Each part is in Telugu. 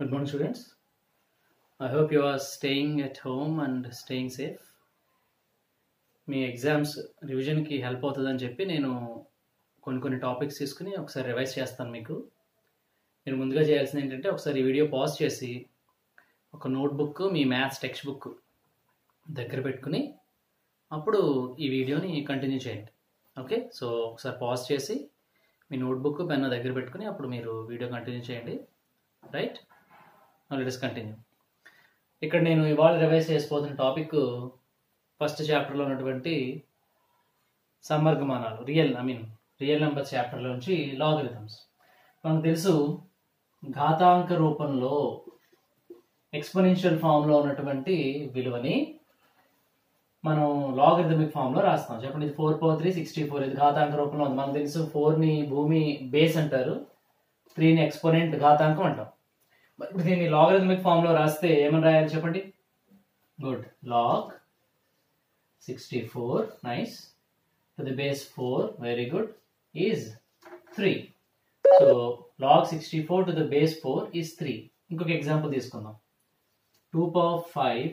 Good morning, students. I hope you are staying at home and staying safe. మీ ఎగ్జామ్స్ రివిజన్కి హెల్ప్ అవుతుందని చెప్పి నేను కొన్ని కొన్ని టాపిక్స్ తీసుకుని ఒకసారి రివైజ్ చేస్తాను మీకు. మీరు ముందుగా చేయాల్సింది ఏంటంటే ఒకసారి ఈ వీడియో పాజ్ చేసి ఒక నోట్బుక్ మీ మ్యాథ్స్ టెక్స్ట్ బుక్ దగ్గర పెట్టుకుని అప్పుడు ఈ వీడియోని కంటిన్యూ చేయండి. ఓకే సో ఒకసారి పాజ్ చేసి మీ నోట్బుక్ పెన్ దగ్గర పెట్టుకుని అప్పుడు మీరు వీడియో కంటిన్యూ చేయండి. రైట్ లెటస్ కంటిన్యూ ఇక్కడ నేను ఇవాళ రివైజ్ చేసిపోతున్న టాపిక్ ఫస్ట్ చాప్టర్లో ఉన్నటువంటి సమ్మర్గమానాలు real I mean real number చాప్టర్లో నుంచి లాగరిథమ్స్ మనకు తెలుసు ఘాతాంక రూపంలో ఎక్స్పోనెన్షియల్ ఫామ్లో ఉన్నటువంటి విలువని మనం లాగరిథమిక్ ఫామ్లో రాస్తాం చెప్పండి ఇది four power three sixty four ఇది ఘాతాంక రూపంలో ఉంది. మనకు తెలుసు ఫోర్ని భూమి బేస్ అంటారు త్రీని ఎక్స్పోనెంట్ ఘాతాంకం అంటాం. ఇప్పుడు దీన్ని లాగరిథమిక్ ఫామ్లో రాస్తే ఏమని రాయాలి చెప్పండి? Good log sixty four nice to the base four very good is three so log sixty four to the base four is three ఇంకొక ఎగ్జాంపుల్ తీసుకుందాం. Two power five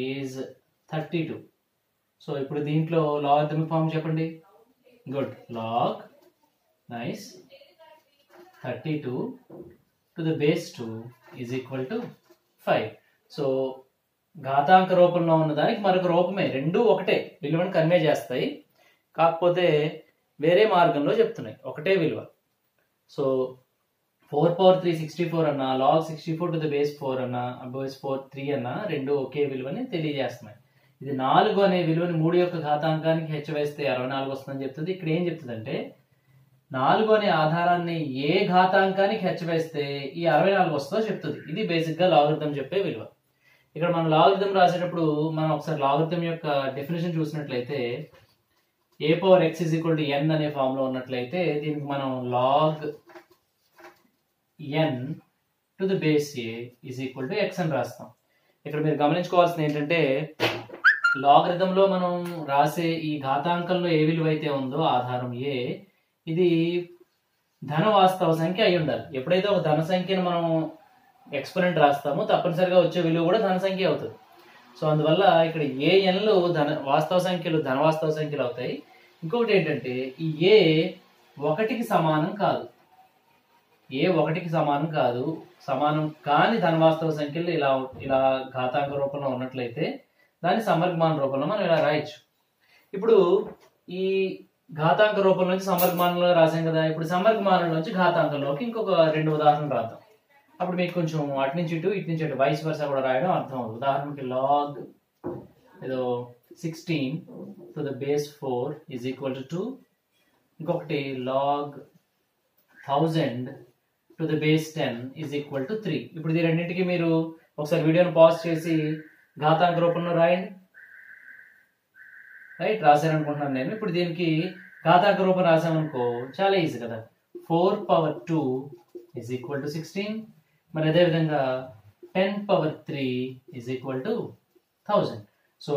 is thirty two so ఇప్పుడు దీంట్లో లాగరిథమిక్ ఫామ్ చెప్పండి? Good log nice thirty two to the base is is equal to five so ఘాతాంక రూపంలో ఉన్న దానికి మరొక రూపమే. రెండు ఒకటే. విలువను కన్వే చేస్తాయి. కాకపోతే వేరే మార్గంలో చెప్తున్నాయి. ఒకటే విలువ. So four power three sixty four అన్న log sixty four to the base four అన్న బేస్ ఫోర్ త్రీ అన్న రెండు ఒకే విలువని తెలియజేస్తున్నాయి. ఇది నాలుగు అనే విలువని మూడు యొక్క ఘాతాంకానికి హెచ్చవేస్తే అరవై నాలుగు వస్తుందని చెప్తుంది. ఇక్కడ ఏం చెప్తుందంటే నాలుగు అనే ఆధారాన్ని ఏ ఘాతాంకానికి హెచ్చవేస్తే ఈ అరవై నాలుగు వస్తుందో చెప్తుంది. ఇది బేసిక్గా లాగరిథం చెప్పే విలువ. ఇక్కడ మనం లాగరిథం రాసేటప్పుడు మనం ఒకసారి లాగరిథం యొక్క డెఫినేషన్ చూసినట్లయితే a power x is equal to n అనే ఫామ్లో ఉన్నట్లయితే దీనికి మనం log n to the base a is equal to x అని రాస్తాం. ఇక్కడ మీరు గమనించుకోవాల్సింది ఏంటంటే లాగరిథంలో మనం రాసే ఈ ఘాతాంకంలో ఏ విలువ అయితే ఉందో ఆధారం ఏ ఇది ధన వాస్తవ సంఖ్య అయి ఉండాలి. ఎప్పుడైతే ఒక ధన సంఖ్యను మనం ఎక్స్పరెంట్ రాస్తామో తప్పనిసరిగా వచ్చే విలువ కూడా ధన సంఖ్య అవుతుంది. సో అందువల్ల ఇక్కడ ఏ ఎన్లు ధన వాస్తవ సంఖ్యలు ధన వాస్తవ సంఖ్యలు అవుతాయి. ఇంకొకటి ఏంటంటే ఈ ఏ ఒకటికి సమానం కాదు. ఏ ఒకటికి సమానం కాదు. సమానం కాని ధన వాస్తవ సంఖ్యలు ఇలా ఇలా ఘాతాంక రూపంలో ఉన్నట్లయితే దాన్ని సమర్గమాన రూపంలో మనం ఇలా రాయొచ్చు. ఇప్పుడు ఈ ఘాతాంక రూపం నుంచి సమర్గమానంలో రాసాం కదా. ఇప్పుడు సమర్గమానం నుంచి ఘాతాంకంలోకి ఇంకొక రెండు ఉదాహరణలు రాద్దాం. అప్పుడు మీకు కొంచెం అటు నుంచి ఇటు ఇటు నుంచి ఇటు వైస్ వరుస కూడా రాయడం అర్థం అవుతుంది. ఉదాహరణకి లాగ్ ఏదో sixteen to the base four is equal to two ఇంకొకటి log thousand to the base ten is equal to three ఇప్పుడు ఈ రెండింటికి మీరు ఒకసారి వీడియోని పాజ్ చేసి ఘాతాంక రూపంలో రాయండి. రైట్ రాశారనుకుంటున్నాను నేను. ఇప్పుడు దీనికి ఘాతాక రూపం రాసామనుకో చాలా ఈజీ కదా. Four power two is equal to sixteen మరి అదేవిధంగా ten power three is equal to thousand so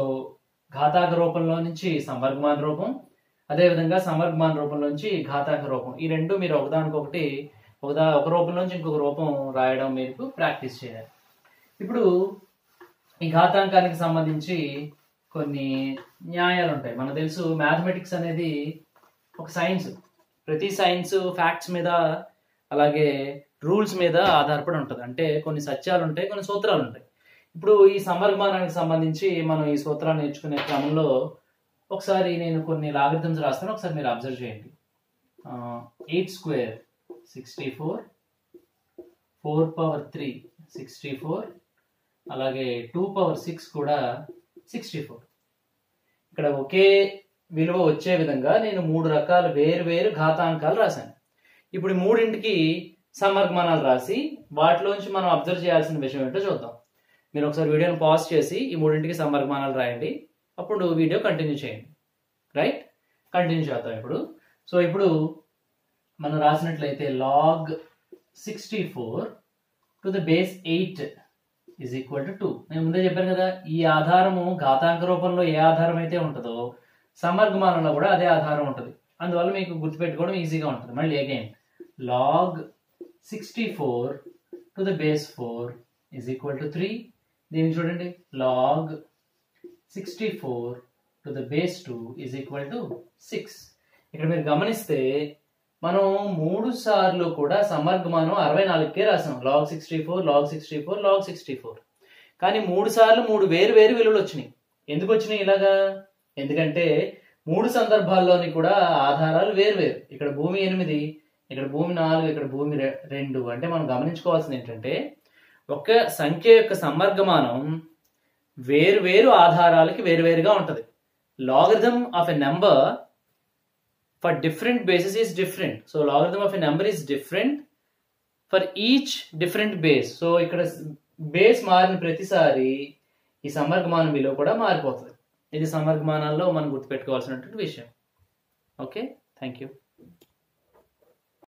ఘాతాక రూపంలో నుంచి సంవర్గమాన రూపం అదేవిధంగా సంవర్గమాన రూపంలో నుంచి ఘాతాక రూపం. ఈ రెండు మీరు ఒకదానికొకటి ఒకదా ఒక రూపం నుంచి ఇంకొక రూపం రాయడం మీకు ప్రాక్టీస్ చేయాలి. ఇప్పుడు ఈ ఘాతాంకానికి సంబంధించి కొన్ని న్యాయాలు ఉంటాయి మనకు తెలుసు మ్యాథమెటిక్స్ అనేది ఒక సైన్స్. ప్రతి సైన్స్ ఫ్యాక్ట్స్ మీద అలాగే రూల్స్ మీద ఆధారపడి ఉంటుంది. అంటే కొన్ని సత్యాలు ఉంటాయి కొన్ని సూత్రాలు ఉంటాయి ఇప్పుడు ఈ సమర్గమానానికి సంబంధించి మనం ఈ సూత్రాలు నేర్చుకునే క్రమంలో ఒకసారి నేను కొన్ని లాగరిథమ్స్ రాస్తాను. ఒకసారి మీరు అబ్జర్వ్ చేయండి. Eight square sixty four four power three sixty four అలాగే టూ పవర్ సిక్స్ కూడా సిక్స్టీ ఫోర్ ఇక్కడ ఒకే విలువ వచ్చే విధంగా నేను మూడు రకాల వేరు వేరు ఘాతాంకాలు రాశాను. ఇప్పుడు మూడింటికి సమర్గమానాలు రాసి వాటిలోంచి మనం అబ్జర్వ్ చేయాల్సిన విషయం ఏంటో చూద్దాం. మీరు ఒకసారి వీడియోని పాజ్ చేసి ఈ మూడింటికి సమర్గమానాలు రాయండి. అప్పుడు వీడియో కంటిన్యూ చేయండి. రైట్ కంటిన్యూ చేద్దాం ఇప్పుడు. సో ఇప్పుడు మనం రాసినట్లయితే log sixty four to the base eight is equal to two నేను ముందే చెప్పాను కదా ఈ ఆధారము ఘాతాంక రూపంలో ఏ ఆధారం అయితే ఉంటుందో సమర్గమానంలో కూడా అదే ఆధారం ఉంటుంది. అందువల్ల మీకు గుర్తుపెట్టుకోవడం ఈజీగా ఉంటుంది. మళ్ళీ again log sixty four to the base four is equal to three దీన్ని చూడండి. Log sixty four to the base two is equal to six ఇక్కడ మీరు గమనిస్తే మనం మూడు సార్లు కూడా సమర్గమానం అరవై నాలుగుకే రాసాం. Log sixty four log sixty four log sixty four కానీ మూడు సార్లు మూడు వేరు వేరు విలువలు వచ్చినాయి. ఎందుకు వచ్చినాయి ఇలాగా? ఎందుకంటే మూడు సందర్భాల్లోని కూడా ఆధారాలు వేరు వేరు. ఇక్కడ భూమి ఎనిమిది ఇక్కడ భూమి నాలుగు ఇక్కడ భూమి రె- రెండు. అంటే మనం గమనించుకోవాల్సింది ఏంటంటే ఒక సంఖ్య యొక్క సమ్మర్గమానం వేరు వేరు ఆధారాలకి వేరు వేరుగా ఉంటది. Logarithm of a number for different basis is different so logarithm of a number is different for each different base so ఇక్కడ బేస్ మారిన ప్రతిసారి ఈ సమర్గమానం విలువ కూడా మారిపోతుంది ఇది సమర్గమానాల్లో మనం గుర్తుపెట్టుకోవాల్సినటువంటి విషయం ఓకే థ్యాంక్ యూ